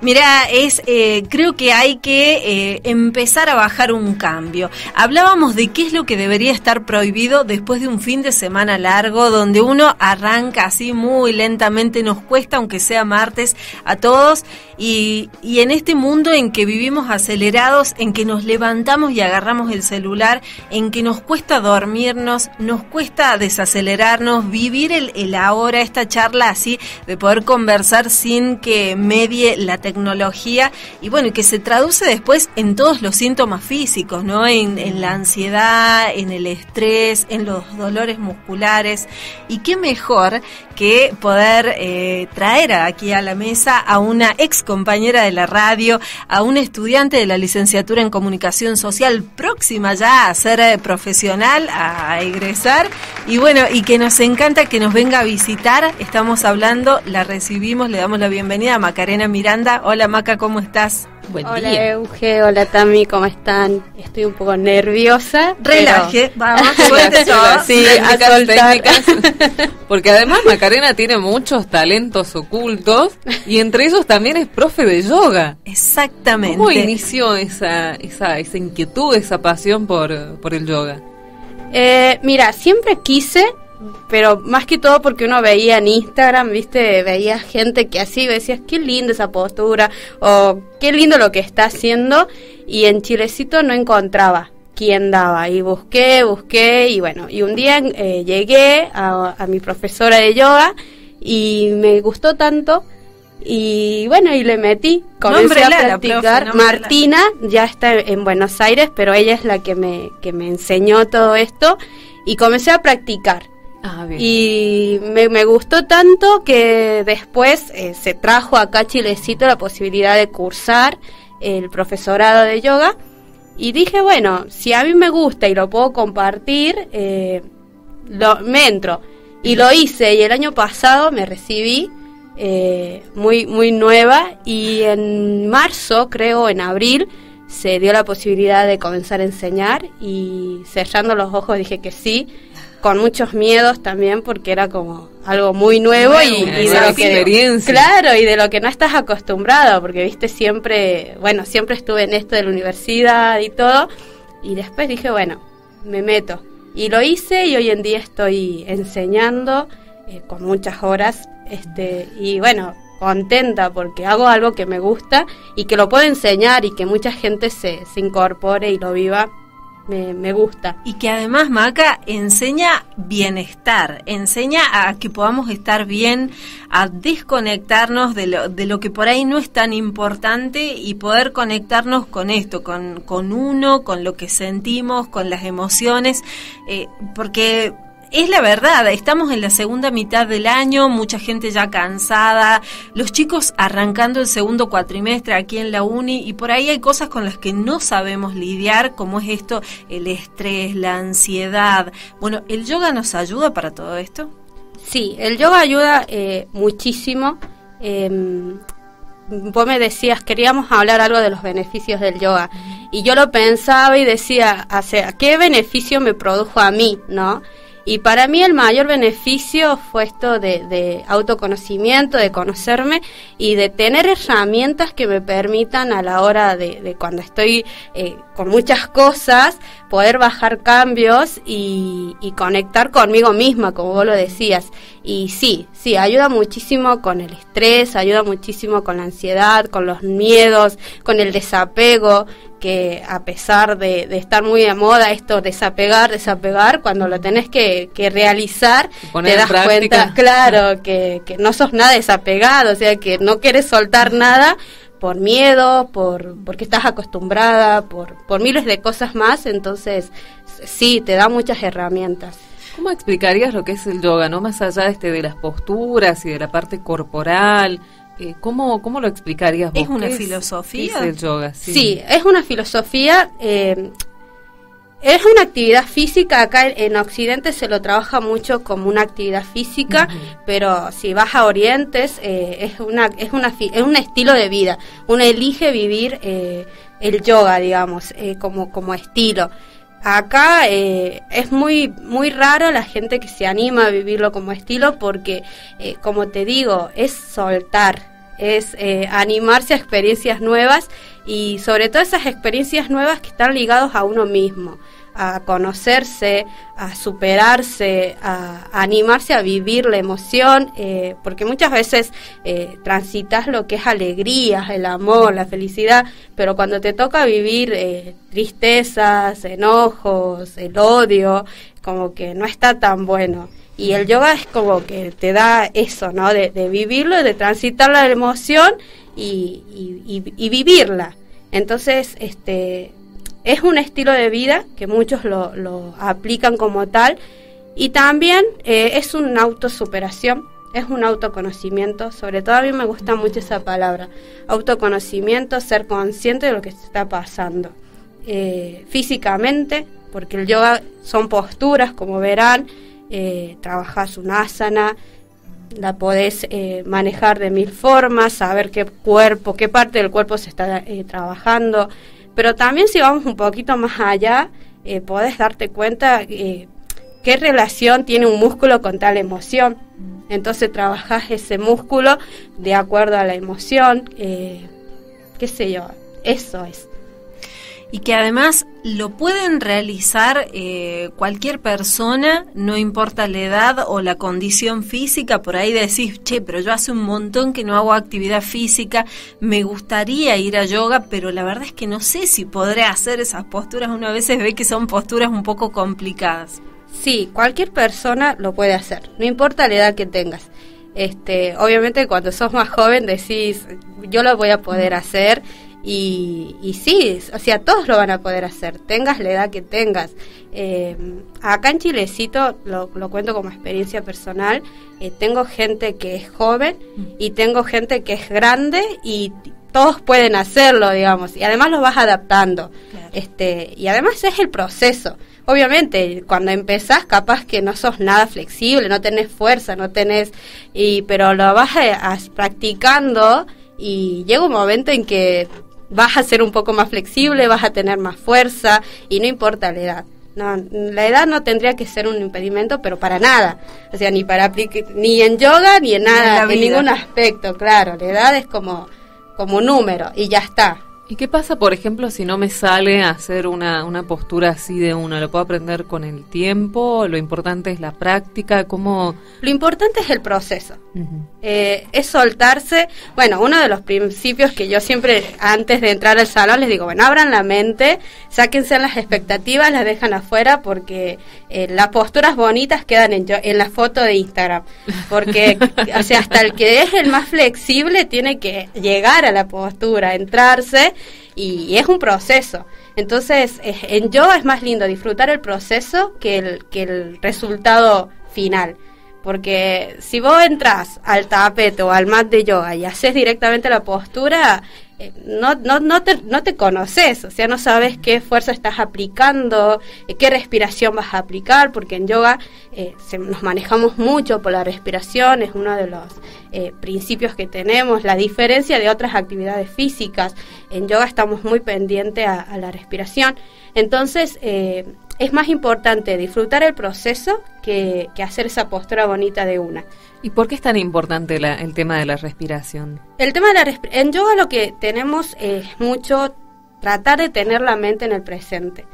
Mira, es eh, creo que hay que eh, empezar a bajar un cambio. Hablábamos de qué es lo que debería estar prohibido después de un fin de semana largo, donde uno arranca así muy lentamente, nos cuesta, aunque sea martes, a todos, y, y en este mundo en que vivimos acelerados, en que nos levantamos y agarramos el celular, en que nos cuesta dormirnos, nos cuesta desacelerarnos, vivir el, el ahora, esta charla así, de poder conversar sin que me la tecnología y bueno, que se traduce después en todos los síntomas físicos, ¿no? En, la ansiedad, en el estrés, en los dolores musculares. Y qué mejor que poder eh, traer aquí a la mesa a una ex compañera de la radio, a un estudiante de la licenciatura en comunicación social próxima ya a ser eh, profesional, a egresar. Y bueno, y que nos encanta que nos venga a visitar. Estamos hablando, la recibimos, le damos la bienvenida a Macarena Miranda. Hola Maca, ¿cómo estás? Buen hola Euge, hola Tami, ¿cómo están? Estoy un poco nerviosa. Relaje, vamos, sí, Porque además Macarena tiene muchos talentos ocultos y entre ellos también es profe de yoga. Exactamente. ¿Cómo inició esa, esa, esa inquietud, esa pasión por, por el yoga? Eh, mira, siempre quise pero más que todo porque uno veía en Instagram, viste, veía gente que así, decías, qué linda esa postura, o qué lindo lo que está haciendo, y en Chilecito no encontraba quién daba, y busqué, busqué, y bueno, y un día eh, llegué a, mi profesora de yoga, y me gustó tanto, y bueno, y le metí, comencé a practicar. Martina ya está en Buenos Aires, pero ella es la que me, que me enseñó todo esto, y comencé a practicar Ah, y me, gustó tanto que después eh, se trajo acá a Chilecito la posibilidad de cursar el profesorado de yoga. Y dije, bueno, si a mí me gusta y lo puedo compartir, eh, lo, me entro. Y lo hice. Y el año pasado me recibí eh, muy, muy nueva. Y en marzo, creo, en abril, se dio la posibilidad de comenzar a enseñar. Y cerrando los ojos dije que sí con muchos miedos también porque era como algo muy nuevo y, de lo que claro y de lo que no estás acostumbrado porque viste siempre bueno siempre estuve en esto de la universidad y todo y después dije bueno me meto. Y lo hice y hoy en día estoy enseñando eh, con muchas horas este y bueno contenta porque hago algo que me gusta y que lo puedo enseñar y que mucha gente se, se incorpore y lo viva me, gusta. Y que además Maca enseña bienestar, enseña a que podamos estar bien, a desconectarnos de lo, de lo que por ahí no es tan importante y poder conectarnos con esto, con, con uno, con lo que sentimos, con las emociones, eh, porque es la verdad, estamos en la segunda mitad del año, mucha gente ya cansada, los chicos arrancando el segundo cuatrimestre aquí en la uni y por ahí hay cosas con las que no sabemos lidiar, como es esto, el estrés, la ansiedad. Bueno, ¿el yoga nos ayuda para todo esto? Sí, el yoga ayuda eh, muchísimo. Em, vos me decías, queríamos hablar algo de los beneficios del yoga. Y yo lo pensaba y decía, o sea, ¿qué beneficio me produjo a mí, no? Y para mí el mayor beneficio fue esto de, autoconocimiento, de conocerme y de tener herramientas que me permitan a la hora de, cuando estoy eh, con muchas cosas, poder bajar cambios y, y, conectar conmigo misma, como vos lo decías. Y sí, sí, ayuda muchísimo con el estrés, ayuda muchísimo con la ansiedad, con los miedos, con el desapego que a pesar de, estar muy de moda esto desapegar, desapegar, cuando lo tenés que, realizar, te das cuenta, claro, que, que no sos nada desapegado, o sea, que no quieres soltar nada por miedo, por porque estás acostumbrada, por, por miles de cosas más, entonces sí, te da muchas herramientas. ¿Cómo explicarías lo que es el yoga, no más allá de, este, de las posturas y de la parte corporal? Eh, ¿cómo, ¿Cómo lo explicarías vos? ¿Es una filosofía? es el yoga? Sí. es una filosofía. Eh, es una actividad física, acá en Occidente se lo trabaja mucho como una actividad física, pero si vas a Orientes eh, es, una, es, una, es un estilo de vida. Uno elige vivir el yoga, digamos, como, como estilo. Acá es muy, muy raro la gente que se anima a vivirlo como estilo porque, como te digo, es soltar, es eh, animarse a experiencias nuevas y sobre todo esas experiencias nuevas que están ligados a uno mismo a conocerse, a superarse, a, animarse a vivir la emoción, eh, porque muchas veces eh, transitas lo que es alegría, el amor, la felicidad, pero cuando te toca vivir eh, tristezas, enojos, el odio, como que no está tan bueno. Y el yoga es como que te da eso, ¿no? De, vivirlo, de transitar la emoción y, vivirla. Entonces, este, es un estilo de vida que muchos lo, aplican como tal y también eh, es una autosuperación, es un autoconocimiento, sobre todo a mí me gusta mucho esa palabra, autoconocimiento, ser consciente de lo que está pasando. Eh, físicamente, porque el yoga son posturas, como verán, eh, trabajas una asana, la podés eh, manejar de mil formas, saber qué cuerpo, qué parte del cuerpo se está trabajando, pero también si vamos un poquito más allá, eh, podés darte cuenta eh, qué relación tiene un músculo con tal emoción. Entonces trabajás ese músculo de acuerdo a la emoción, eh, qué sé yo, eso es y que además lo pueden realizar eh, cualquier persona, no importa la edad o la condición física, por ahí decís, che, pero yo hace un montón que no hago actividad física, me gustaría ir a yoga, pero la verdad es que no sé si podré hacer esas posturas, uno a veces ve que son posturas un poco complicadas. Sí, cualquier persona lo puede hacer, no importa la edad que tengas. Este, obviamente cuando sos más joven decís, yo lo voy a poder hacer y, y, sí, o sea, todos lo van a poder hacer, tengas la edad que tengas. Eh, acá en Chilecito, lo, lo, cuento como experiencia personal, eh, tengo gente que es joven y tengo gente que es grande y todos pueden hacerlo, digamos, y además lo vas adaptando. Este, y además es el proceso. Obviamente, cuando empezás, capaz que no sos nada flexible, no tenés fuerza, no tenés, y, pero lo vas a, practicando y llega un momento en que vas a ser un poco más flexible, vas a tener más fuerza y no importa la edad. No, la edad no tendría que ser un impedimento, pero para nada. O sea, ni para ni en yoga ni en nada, en, en ningún aspecto, claro. La edad es como como número y ya está. ¿Y qué pasa, por ejemplo, si no me sale hacer una, una postura así de una? ¿Lo puedo aprender con el tiempo? ¿Lo importante es la práctica? ¿Cómo...? Lo importante es el proceso. Eh, es soltarse. Bueno, uno de los principios que yo siempre, antes de entrar al salón, les digo, bueno, abran la mente, sáquense las expectativas, las dejan afuera, porque eh, las posturas bonitas quedan en, en la foto de Instagram. Porque, o sea, hasta el que es el más flexible tiene que llegar a la postura, entrarse y es un proceso. Entonces, en yo es más lindo disfrutar el proceso que el, que el resultado final. Porque si vos entras al tapete o al mat de yoga y haces directamente la postura, no, no, no, te, no te conoces, o sea, no sabes qué fuerza estás aplicando, eh, qué respiración vas a aplicar, porque en yoga eh, nos manejamos mucho por la respiración, es uno de los principios que tenemos, la diferencia de otras actividades físicas. En yoga estamos muy pendientes a, la respiración. Entonces, es más importante disfrutar el proceso que, que hacer esa postura bonita de una. ¿Y por qué es tan importante el tema de la respiración? El tema de la respiración, en yoga lo que tenemos es mucho tratar de tener la mente en el presente.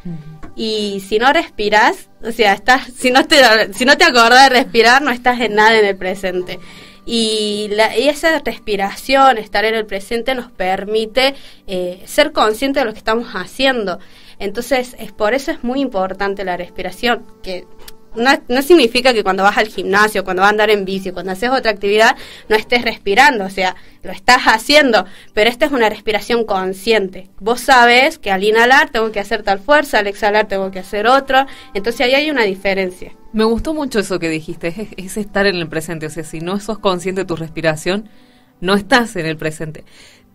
Y si no respiras, o sea, estás, si no te, si no te acordás de respirar, no estás en nada en el presente. Y, la, esa respiración, estar en el presente, nos permite eh, ser conscientes de lo que estamos haciendo. Entonces, es por eso es muy importante la respiración, que no, no, significa que cuando vas al gimnasio, cuando vas a andar en bici, cuando haces otra actividad, no estés respirando, o sea, lo estás haciendo, pero esta es una respiración consciente. Vos sabes que al inhalar tengo que hacer tal fuerza, al exhalar tengo que hacer otra, entonces ahí hay una diferencia. Me gustó mucho eso que dijiste, es, es estar en el presente, o sea, si no sos consciente de tu respiración, no estás en el presente.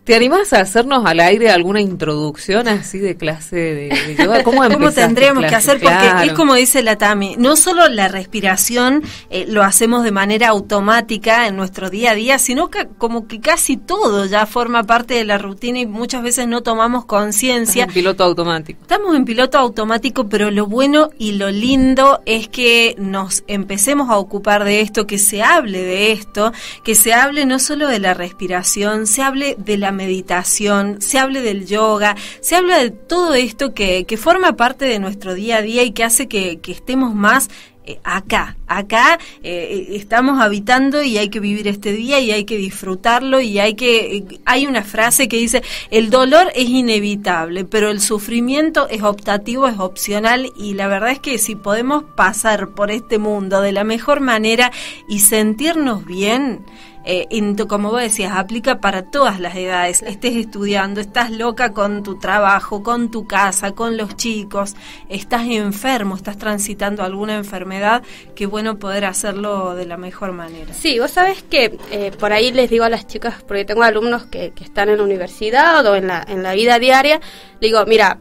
¿Te animás a hacernos al aire alguna introducción así de clase de, yoga? ¿Cómo, tendríamos que hacer? Porque es como dice la Tami, no solo la respiración eh, lo hacemos de manera automática en nuestro día a día, sino que como que casi todo ya forma parte de la rutina y muchas veces no tomamos conciencia. En piloto automático. Estamos en piloto automático, pero lo bueno y lo lindo es que nos empecemos a ocupar de esto, que se hable de esto, que se hable no solo de la respiración, se hable de la meditación, se hable del yoga, se habla de todo esto que, que forma parte de nuestro día a día y que hace que, que estemos más eh, acá, acá eh, estamos habitando y hay que vivir este día y hay que disfrutarlo y hay que, eh, hay una frase que dice, el dolor es inevitable, pero el sufrimiento es optativo, es opcional y la verdad es que si podemos pasar por este mundo de la mejor manera y sentirnos bien, eh, como vos decías, aplica para todas las edades. Estés estudiando, estás loca con tu trabajo, con tu casa, con los chicos, estás enfermo, estás transitando alguna enfermedad, qué bueno poder hacerlo de la mejor manera. Sí, vos sabés que eh, por ahí les digo a las chicas, porque tengo alumnos que, que están en la universidad o en la, en la vida diaria, digo, mira,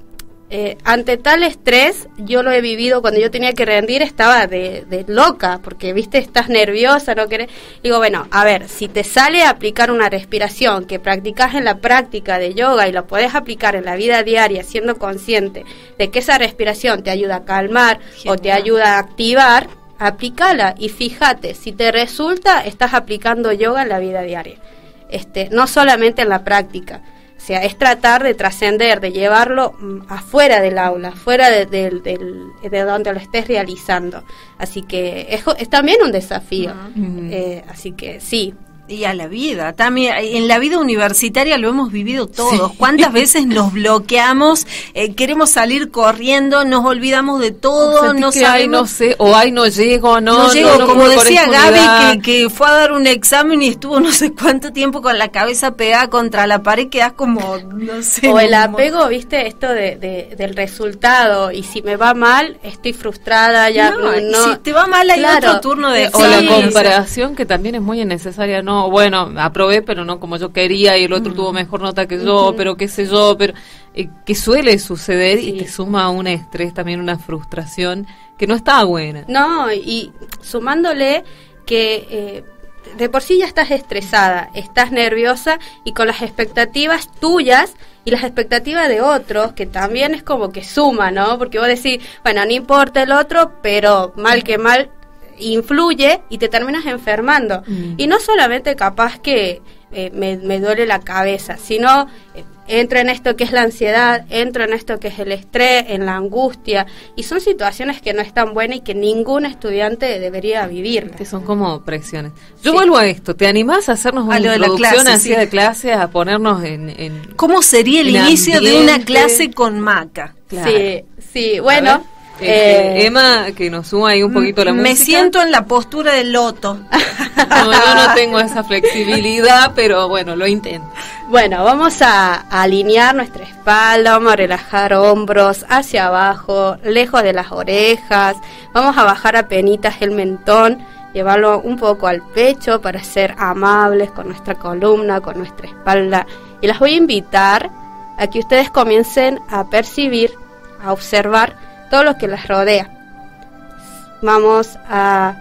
eh, ante tal estrés, yo lo he vivido cuando yo tenía que rendir, estaba de, loca, porque, viste, estás nerviosa, no querés. Digo, bueno, a ver, si te sale a aplicar una respiración que practicas en la práctica de yoga y lo puedes aplicar en la vida diaria, siendo consciente de que esa respiración te ayuda a calmar o te ayuda a activar, aplícala y fíjate, si te resulta, estás aplicando yoga en la vida diaria. Este, no solamente en la práctica sea, es tratar de trascender, de llevarlo mm, afuera del aula, fuera de, de, donde lo estés realizando. Así que es, es también un desafío. Eh, así que sí, y a la vida. También en la vida universitaria lo hemos vivido todos. ¿Cuántas veces nos bloqueamos, eh, queremos salir corriendo, nos olvidamos de todo, no sabemos, no sé, o ay no llego, no, no llego, como decía Gaby que, fue a dar un examen y estuvo no sé cuánto tiempo con la cabeza pegada contra la pared, quedas como no sé. O el apego, viste, esto de, del resultado. Y si me va mal, estoy frustrada ya no, si te va mal hay otro turno de o la comparación que también es muy necesaria, no bueno, aprobé, pero no como yo quería, y el otro tuvo mejor nota que yo, pero qué sé yo, pero eh, que suele suceder y te suma un estrés, también una frustración que no está buena. No, y sumándole que... Eh, de por sí ya estás estresada, estás nerviosa y con las expectativas tuyas y las expectativas de otros, que también es como que suma, ¿no? Porque vos decís, bueno, no importa el otro, pero mal que mal influye y te terminas enfermando. Mm. Y no solamente capaz que eh, me, duele la cabeza, sino eh, entro en esto que es la ansiedad, entro en esto que es el estrés, en la angustia, y son situaciones que no están buenas y que ningún estudiante debería vivir. Que son como presiones. Yo vuelvo a esto, ¿te animás a hacernos una introducción así de clase, a ponernos en, ¿Cómo sería el inicio de una clase con Maca? Sí, sí, bueno este, eh, Emma, que nos suma ahí un poquito la música. Me siento en la postura del loto. No, yo no tengo esa flexibilidad, pero bueno, lo intento. Bueno, vamos a, alinear nuestra espalda, vamos a relajar hombros hacia abajo, lejos de las orejas. Vamos a bajar a penitas el mentón, llevarlo un poco al pecho para ser amables con nuestra columna, con nuestra espalda. Y las voy a invitar a que ustedes comiencen a percibir, a observar todo lo que las rodea. Vamos a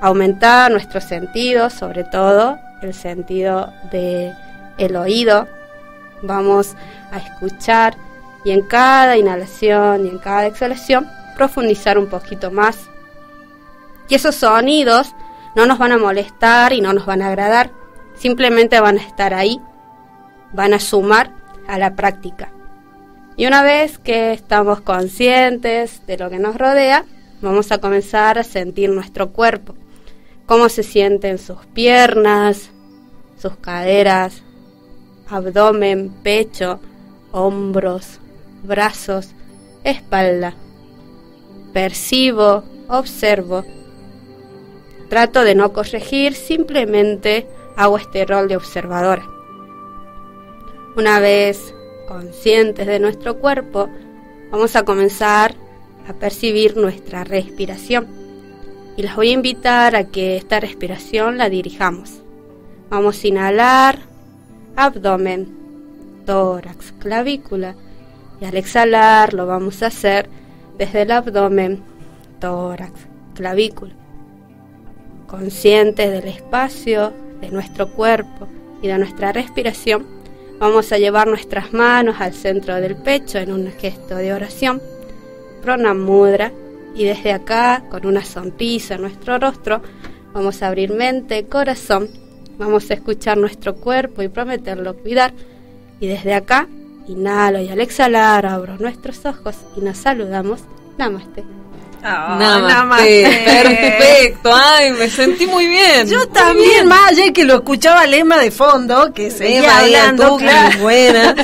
aumentar nuestros sentidos, sobre todo el sentido de el oído. Vamos a escuchar y en cada inhalación y en cada exhalación profundizar un poquito más. Y esos sonidos no nos van a molestar y no nos van a agradar, simplemente van a estar ahí, van a sumar a la práctica. Y una vez que estamos conscientes de lo que nos rodea, vamos a comenzar a sentir nuestro cuerpo, cómo se sienten sus piernas, sus caderas, abdomen, pecho, hombros, brazos, espalda. Percibo, observo. Trato de no corregir, simplemente hago este rol de observadora. Una vez conscientes de nuestro cuerpo, vamos a comenzar a percibir nuestra respiración. Y las voy a invitar a que esta respiración la dirijamos. Vamos a inhalar, abdomen, tórax, clavícula. Y al exhalar lo vamos a hacer desde el abdomen, tórax, clavícula. Conscientes del espacio, de nuestro cuerpo y de nuestra respiración, vamos a llevar nuestras manos al centro del pecho en un gesto de oración, pranamudra, y desde acá, con una sonrisa en nuestro rostro, vamos a abrir mente, corazón, vamos a escuchar nuestro cuerpo y prometerlo cuidar. Y desde acá, inhalo y al exhalar abro nuestros ojos y nos saludamos. Namaste. Oh, namaste. Perfecto. Ay, me sentí muy bien. Yo también, más allá que lo escuchaba Lema de fondo, que seguía hablando. Claro. buena.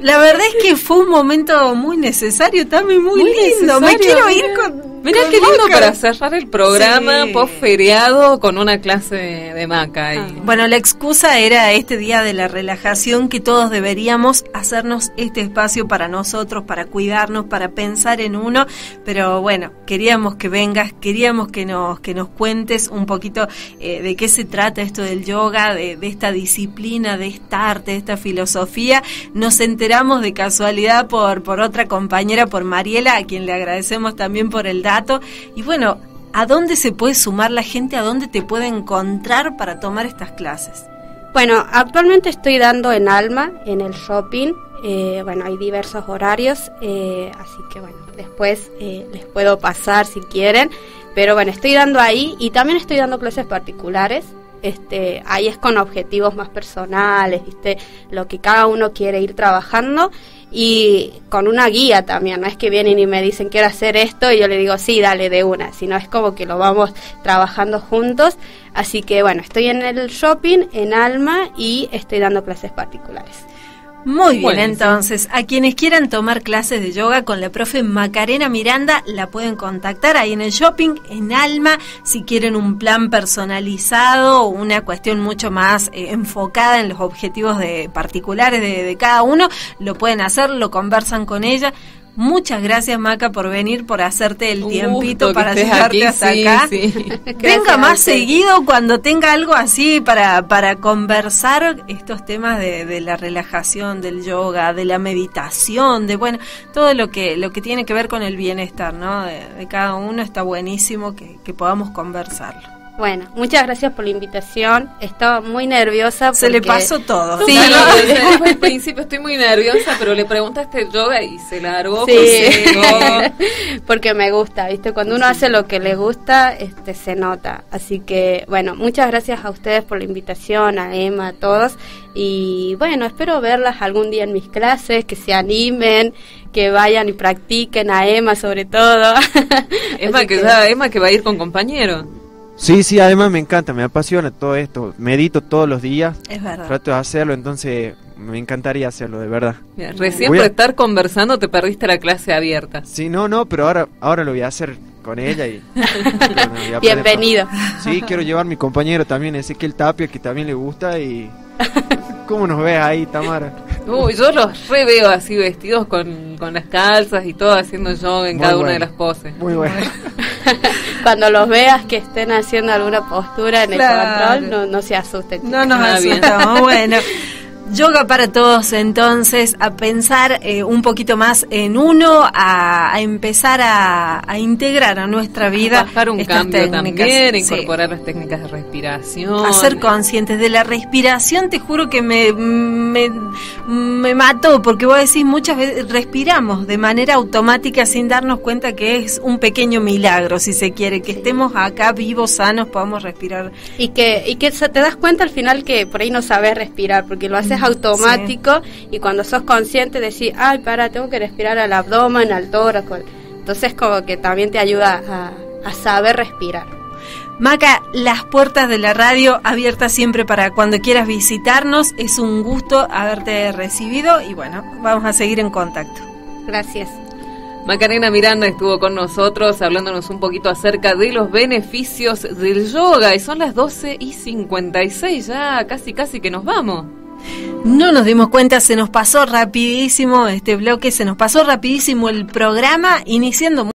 La verdad es que fue un momento muy necesario, también muy, lindo. Me quiero ir con Mira qué lindo para cerrar el programa post feriado con una clase de maca. Ah. Bueno, la excusa era este día de la relajación que todos deberíamos hacernos este espacio para nosotros, para cuidarnos, para pensar en uno. Pero bueno, queríamos que vengas, queríamos que nos que nos cuentes un poquito eh, de qué se trata esto del yoga, de, de esta disciplina, de esta arte, de esta filosofía. Nos enteramos de casualidad por por otra compañera, por Mariela, a quien le agradecemos también por el dato y bueno, ¿a dónde se puede sumar la gente? ¿A dónde te puede encontrar para tomar estas clases? Bueno, actualmente estoy dando en Alma, en el shopping. Eh, bueno, hay diversos horarios, eh, así que bueno, después eh, les puedo pasar si quieren. Pero bueno, estoy dando ahí y también estoy dando clases particulares. Este, ahí es con objetivos más personales, ¿viste? Lo que cada uno quiere ir trabajando y con una guía también, no es que vienen y me dicen quiero hacer esto y yo le digo sí, dale de una, sino es como que lo vamos trabajando juntos. Así que bueno, estoy en el shopping en Alma y estoy dando clases particulares. Muy bien, entonces, a quienes quieran tomar clases de yoga con la profe Macarena Miranda, la pueden contactar ahí en el shopping, en Alma, si quieren un plan personalizado o una cuestión mucho más eh, enfocada en los objetivos de particulares de, de cada uno, lo pueden hacer, lo conversan con ella. Muchas gracias Maca por venir, por hacerte el tiempito para llegarte hasta acá. Venga más seguido cuando tenga algo así para, para conversar estos temas de, la relajación, del yoga, de la meditación, de bueno, todo lo que, lo que tiene que ver con el bienestar, ¿no? De, cada uno está buenísimo que, que podamos conversarlo. Bueno, muchas gracias por la invitación. Estaba muy nerviosa. Se le pasó todo. Sí, no, al principio estoy muy nerviosa, pero le preguntaste yoga y se largó. Sí. Porque me gusta, ¿viste? Cuando uno hace lo que le gusta, este se nota. Así que, bueno, muchas gracias a ustedes por la invitación, a Emma, a todos. Y bueno, espero verlas algún día en mis clases, que se animen, que vayan y practiquen a Emma sobre todo. Emma que, Emma que va a ir con compañero. Sí, sí, además me encanta, me apasiona todo esto. Medito todos los días. Es verdad. Trato de hacerlo, entonces me encantaría hacerlo, de verdad. recién por estar conversando te perdiste la clase abierta. Sí, no, no, pero ahora, ahora lo voy a hacer con ella y... Bienvenido. Sí, quiero llevar a mi compañero también, Ezequiel Tapia, que también le gusta y... ¿Cómo nos ves ahí, Tamara? Uy, yo los re veo así vestidos con, con las calzas y todo haciendo yoga en cada una de las poses. Muy bueno. Cuando los veas que estén haciendo alguna postura en el control, no, no se asusten. No nos asustamos. bueno. Yoga para todos, entonces, a pensar eh, un poquito más en uno, a, empezar a, integrar a nuestra vida. A bajar un cambio también, incorporar las técnicas de respiración. A ser conscientes de la respiración, te juro que me, me, me mató, porque vos decís muchas veces respiramos de manera automática sin darnos cuenta que es un pequeño milagro, si se quiere, que estemos acá vivos, sanos, podamos respirar. Y que, y que te das cuenta al final que por ahí no sabes respirar, porque lo haces automático y cuando sos consciente decís, ay, para, tengo que respirar al abdomen, al tórax. Entonces como que también te ayuda a, a saber respirar. Maca, las puertas de la radio abiertas siempre para cuando quieras visitarnos. Es un gusto haberte recibido y bueno, vamos a seguir en contacto. Gracias. Macarena Miranda estuvo con nosotros hablándonos un poquito acerca de los beneficios del yoga y son las 12 y 56 ya, casi casi que nos vamos. No nos dimos cuenta, se nos pasó rapidísimo este bloque, se nos pasó rapidísimo el programa, iniciando